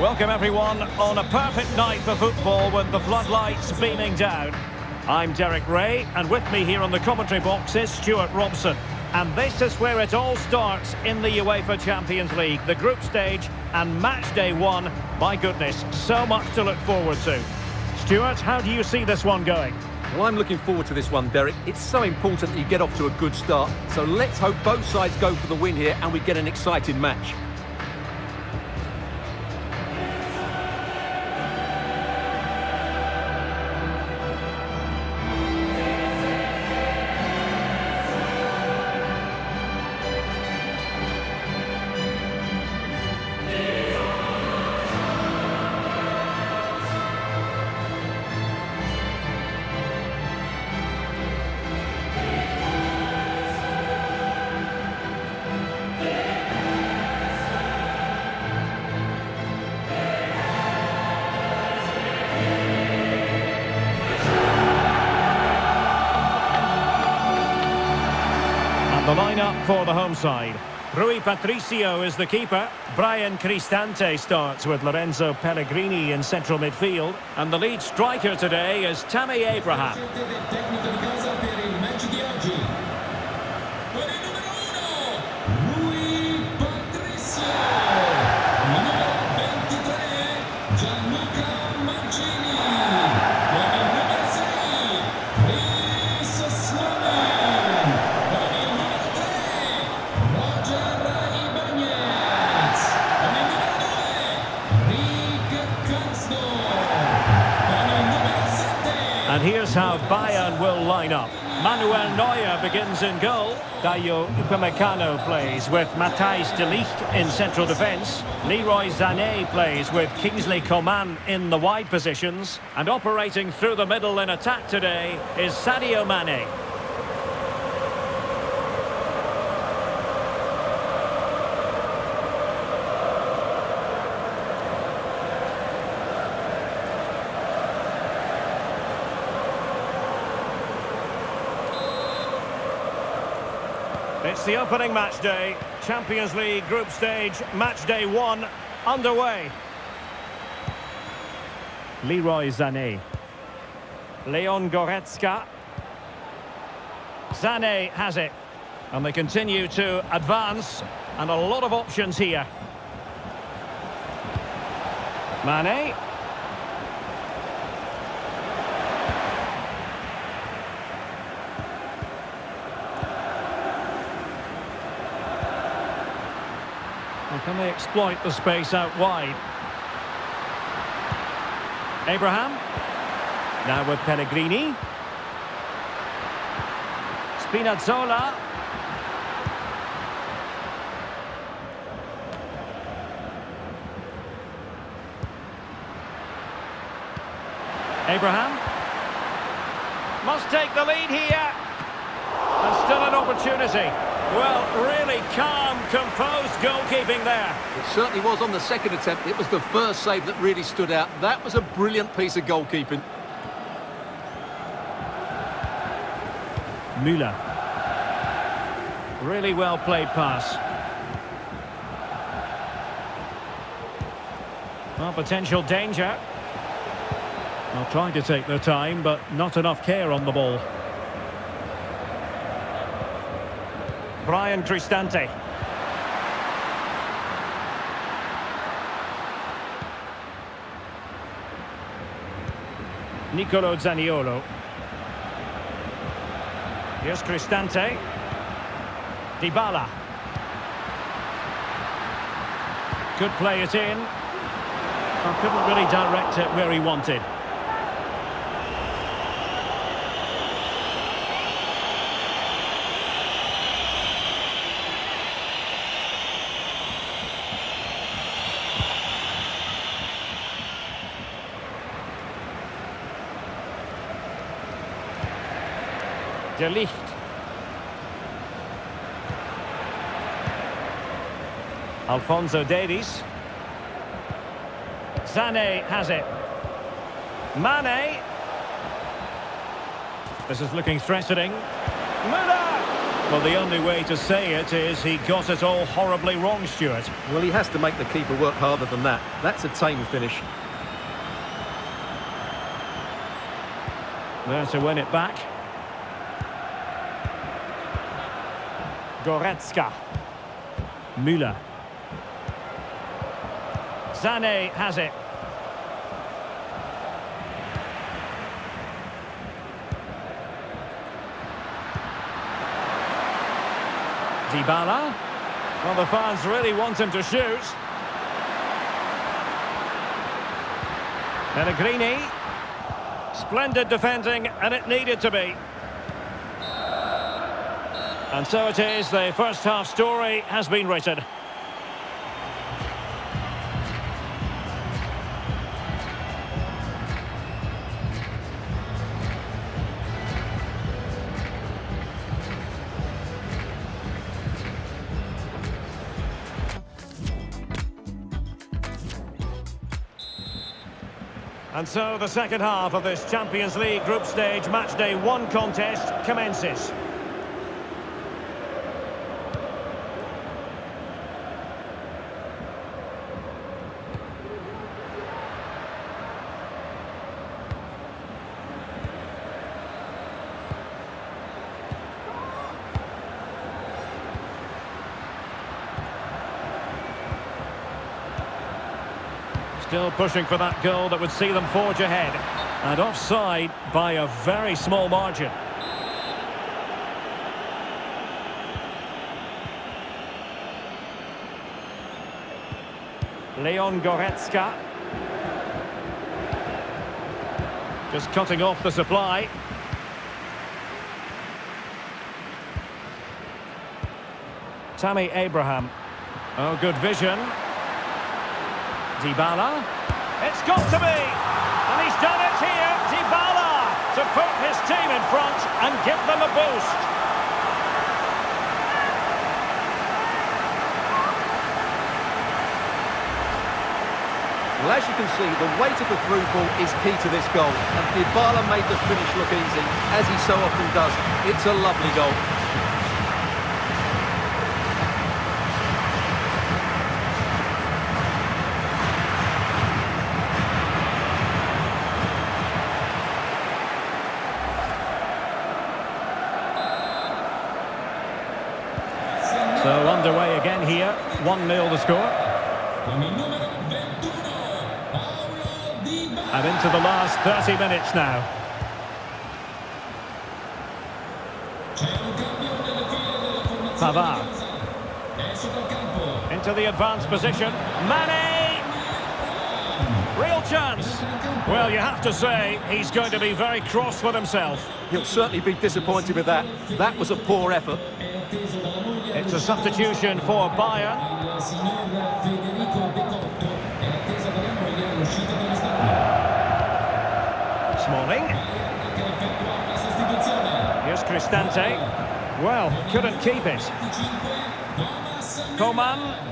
Welcome everyone on a perfect night for football with the floodlights beaming down. I'm Derek Ray and with me here on the commentary box is Stuart Robson. And this is where it all starts in the UEFA Champions League, the group stage and match day one. My goodness, so much to look forward to. Stuart, how do you see this one going? Well, I'm looking forward to this one, Derek. It's so important that you get off to a good start. So let's hope both sides go for the win here and we get an exciting match. The lineup for the home side. Rui Patricio is the keeper. Bryan Cristante starts with Lorenzo Pellegrini in central midfield. And the lead striker today is Tammy Abraham. Here's how Bayern will line up. Manuel Neuer begins in goal. Dayot Upamecano plays with Matthijs de Ligt in central defence. Leroy Sané plays with Kingsley Coman in the wide positions. And operating through the middle in attack today is Sadio Mane. It's the opening match day. Champions League group stage, match day one, underway. Leroy Sané. Leon Goretzka. Sané has it. And they continue to advance. And a lot of options here. Mane. Can they exploit the space out wide? Abraham. Now with Pellegrini. Spinazzola. Abraham. Must take the lead here. And still an opportunity. Well, really calm, composed goalkeeping there. It certainly was on the second attempt. It was the first save that really stood out. That was a brilliant piece of goalkeeping. Müller. Really well played pass. Well, potential danger. Well, trying to take their time, but not enough care on the ball. Bryan Cristante. Nicolo Zaniolo. Here's Cristante. Dybala. Could play it in. Couldn't really direct it where he wanted. De Ligt. Alphonso Davies. Sané has it. Mane. This is looking threatening. Well, the only way to say it is he got it all horribly wrong, Stuart. Well, he has to make the keeper work harder than that. That's a tame finish. There to win it back. Goretzka. Müller. Sané has it. Dybala. Well, the fans really want him to shoot. Pellegrini. Splendid defending, and it needed to be. And so it is, the first half story has been written. And so the second half of this Champions League group stage matchday one contest commences. Still pushing for that goal that would see them forge ahead. And offside by a very small margin. Leon Goretzka. Just cutting off the supply. Tammy Abraham. Oh, good vision. Dybala. It's got to be! And he's done it here, Dybala, to put his team in front and give them a boost. Well, as you can see, the weight of the through ball is key to this goal. And Dybala made the finish look easy, as he so often does. It's a lovely goal. So underway again here, 1-0 the score. Con il numero 21, Paulo Dybala. And into the last 30 minutes now. Pavard. Into the advanced position. Mane! Real chance. Well, you have to say, he's going to be very cross with himself. He'll certainly be disappointed with that. That was a poor effort. It's a substitution for Bayern. Smalling. Here's Cristante. Well, couldn't keep it. 25, Thomas Coman.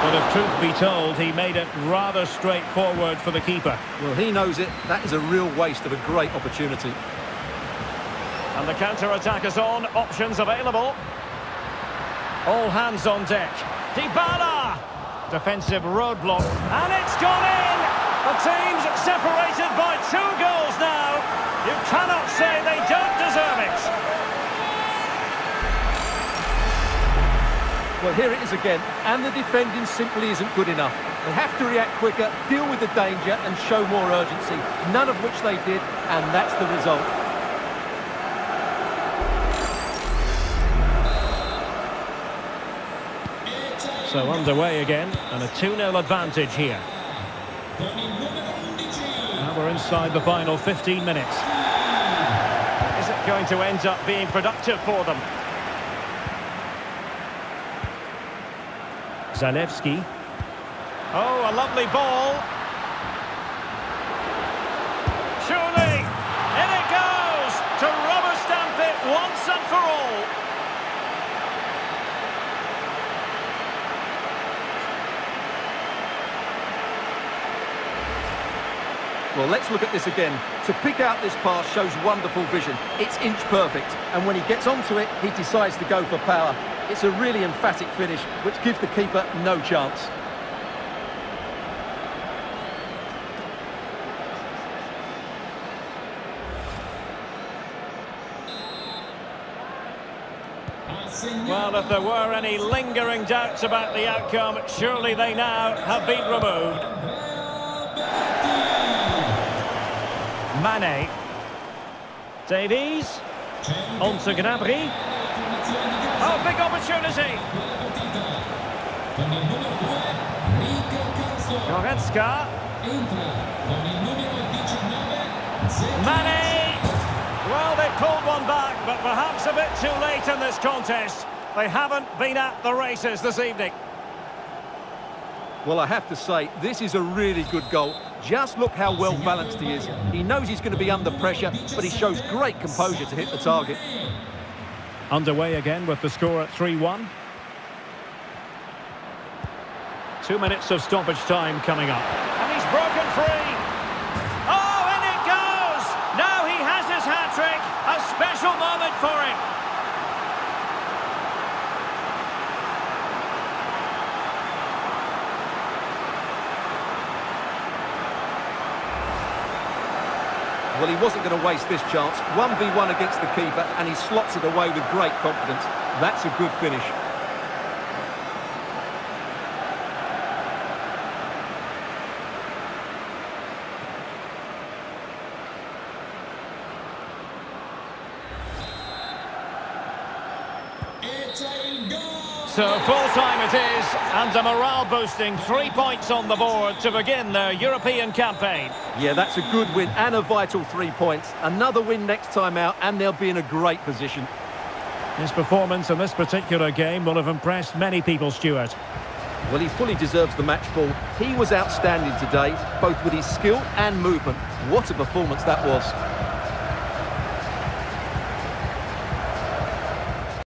But if truth be told, he made it rather straightforward for the keeper. Well, he knows it. That is a real waste of a great opportunity. And the counter-attack is on, options available. All hands on deck. Dybala! Defensive roadblock, and it's gone in! The team's separated by two goals now. You cannot say they don't Well, here it is again, and the defending simply isn't good enough. They have to react quicker, deal with the danger, and show more urgency, none of which they did, and that's the result. So underway again, and a 2-0 advantage here. Con il numero 11, Now we're inside the final 15 minutes. Is it going to end up being productive for them? Zalewski. Oh, a lovely ball. Surely, in it goes to rubber stamp it once and for all. Well, let's look at this again. To pick out this pass shows wonderful vision. It's inch perfect. And when he gets onto it, he decides to go for power. It's a really emphatic finish, which gives the keeper no chance. Well, if there were any lingering doubts about the outcome, surely they now have been removed. Mane. Davies. On to Gnabry. Oh, big opportunity. Goretzka. Mane. Well, they pulled one back, but perhaps a bit too late in this contest. They haven't been at the races this evening. Well, I have to say, this is a really good goal. Just look how well balanced he is. He knows he's going to be under pressure, but he shows great composure to hit the target. Underway again with the score at 3-1. Two minutes of stoppage time coming up. And he's broken free. Oh, and it goes! Now he has his hat-trick. A special moment for him. Well, he wasn't going to waste this chance. 1v1 against the keeper, and he slots it away with great confidence. That's a good finish. So full-time it is, and a morale-boosting three points on the board to begin their European campaign. Yeah, that's a good win and a vital three points. Another win next time out, and they'll be in a great position. His performance in this particular game will have impressed many people, Stuart. Well, he fully deserves the match ball. He was outstanding today, both with his skill and movement. What a performance that was.